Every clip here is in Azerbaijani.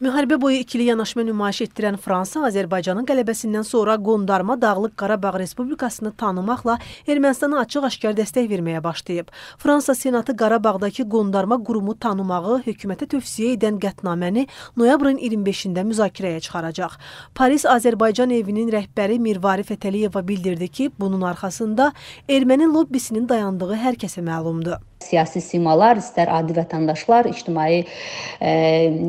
Müharibə boyu ikili yanaşma nümayiş etdirən Fransa Azərbaycanın qələbəsindən sonra qondarma Dağlıq Qarabağ Respublikasını tanımaqla Ermənistana açıq-aşkar dəstək verməyə başlayıb. Fransa Senatı Qarabağdakı qondarma qurumu tanımağı hökumətə tövsiyə edən qətnaməni noyabrın 25-də müzakirəyə çıxaracaq. Paris Azərbaycan evinin rəhbəri Mirvari Fətəliyeva bildirdi ki, bunun arxasında erməni lobbisinin dayandığı hər kəsə məlumdur siyasi simalar, istər adi vətəndaşlar, ictimai e,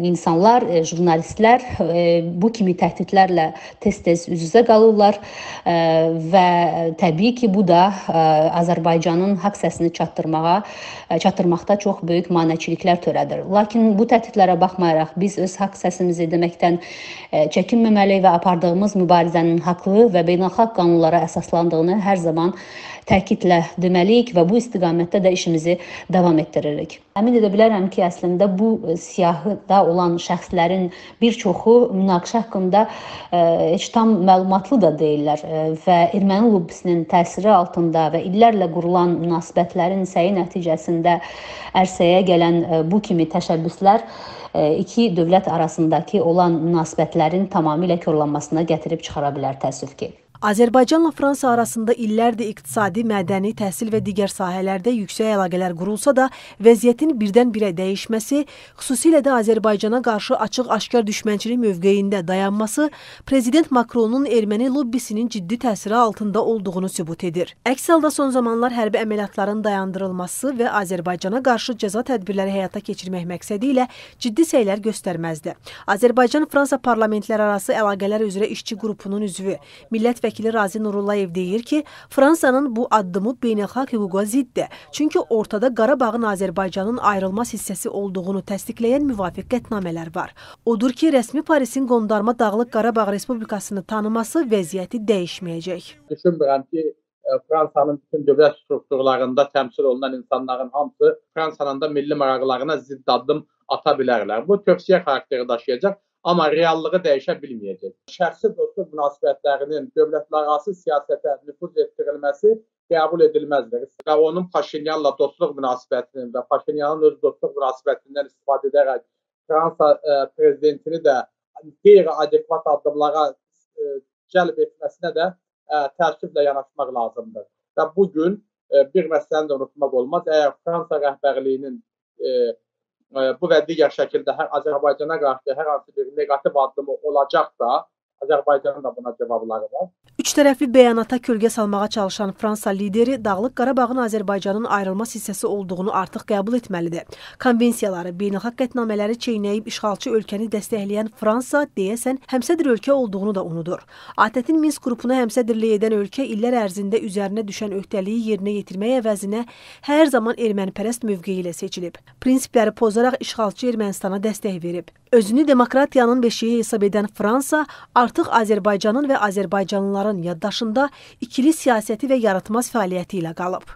insanlar, e, jurnalistlər e, bu kimi təhdidlərlə tez-tez üz-üzə qalırlar e, və təbii ki, bu da e, Azərbaycanın haqq səsini çatdırmağa e, çatdırmaqda çox böyük maneçiliklər törədir. Lakin bu təhdidlərə baxmayaraq biz öz haqq səsimizi deməkdən e, çəkinməməli və apardığımız mübarizənin haqlı və beynəlxalq qanunlara əsaslandığını hər zaman təkidlə deməliyik və bu istiqamətdə də işimizi davam etdiririk. Əmin edə bilərəm ki, əslində bu siyahıda olan şəxslərin bir çoxu münaqişə haqqında e, heç tam məlumatlı da deyillər e, və erməni lobbisinin təsiri altında və illərlə qurulan münasibətlərin səyi nəticəsində ərsəyə gələn e, bu kimi təşəbbüslər iki dövlət arasındakı olan münasibətlərin tamamilə korlanmasına gətirib çıxara bilər təəssüf ki. Azərbaycanla Fransa arasında illərdir iqtisadi, mədəni, təhsil və digər sahələrdə yüksək əlaqələr qurulsa da, vəziyyətin birdən-birə dəyişməsi, xüsusilə də Azərbaycana qarşı açıq-aşkar düşmənçilik mövqeyində dayanması prezident Makronun erməni lobbisinin ciddi təsiri altında olduğunu sübut edir. Əks halda son zamanlar hərbi əməliyyatların dayandırılması və Azərbaycana qarşı cəza tədbirləri həyata keçirmək məqsədi ilə ciddi səylər göstərməzdi. Azərbaycan-Fransa parlamentlərarası əlaqələr üzrə işçi qrupunun üzvü, Millət vəkili Razi Nurullayev deyir ki, Fransanın bu addımı beynəlxalq hüquqa ziddir. Çünki ortada Qarabağın Azərbaycanın ayrılmaz hissəsi olduğunu təsdiqləyən müvafiq qətnamələr var. Odur ki, rəsmi Parisin qondarma Dağlıq Qarabağ Respublikasını tanıması vəziyyəti dəyişməyəcək. Düşünmürəm ki, e, Fransanın bütün dövlət strukturlarında təmsil olunan insanların hamısı Fransanın da milli maraqlarına zidd addım ata bilərlər. Bu tövsiyə xarakteri daşıyacaq amma reallığı dəyişə bilməyəcək. Şəxsi dostluq münasibətlərinin dövlətlərarası siyasətə nüfuz etdirilməsi qəbul edilməzdir. Və onun Paşinyanla dostluq münasibətinin və Paşinyanın öz dostluq münasibətindən istifadə edərək Fransa ə, e, prezidentini də qeyri-adekvat addımlara ə, e, cəlb etməsinə də ə, e, təəssüflə yanaşmaq lazımdır. Və bu gün bir məsələni də unutmaq olmaz. Əgər Fransa rəhbərliyinin ə, bu və digər şəkildə hər Azərbaycana qarşı hər hansı bir neqativ addımı olacaqsa, Azərbaycanın da buna cavabları var. Üç tərəfli bəyanata kölgə salmağa çalışan Fransa lideri Dağlıq Qarabağın Azərbaycanın ayrılmaz hissəsi olduğunu artıq qəbul etməlidir. Konvensiyaları, beynəlxalq qətnamələri çeynəyib işğalçı ölkəni dəstəkləyən Fransa deyəsən həmsədr ölkə olduğunu da unudur. ATƏT-in Minsk qrupuna həmsədrlik edən ölkə illər ərzində üzərinə düşən öhdəliyi yerinə yetirmək əvəzinə hər zaman ermənipərəst mövqeyi ilə seçilib. Prinsipləri pozaraq işğalçı Ermənistana dəstək verib. Özünü demokratiyanın beşiyi hesab edən Fransa artıq Azərbaycanın və Azərbaycanlıların yaddaşında ikili siyasəti və yaratmaz fəaliyyəti ilə qalıb.